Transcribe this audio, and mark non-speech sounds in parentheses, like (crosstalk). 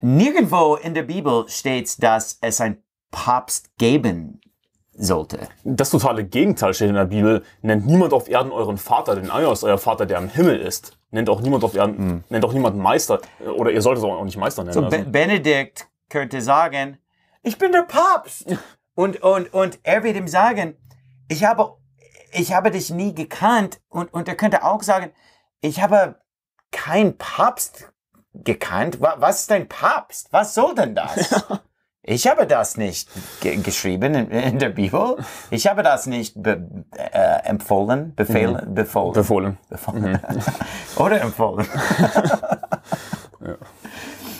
nirgendwo in der Bibel steht, dass es ein Papst geben sollte. Das totale Gegenteil steht in der Bibel. Nennt niemand auf Erden euren Vater, denn einer ist euer Vater, der im Himmel ist. Nennt auch niemand auf Erden, nennt auch niemand Meister. Oder ihr solltet es auch nicht Meister nennen. So, also. Be Benedikt könnte sagen, ich bin der Papst. (laughs) Und, und, und er wird ihm sagen, ich habe, ich habe dich nie gekannt. Und, und er könnte auch sagen, ich habe kein Papst gekannt. Wa- Was ist ein Papst? Was soll denn das? (laughs) Ich habe das nicht ge geschrieben in, in der Bibel. Ich habe das nicht be äh, empfohlen, befehlen, befohlen. Befohlen. befohlen. (laughs) Oder empfohlen. (laughs)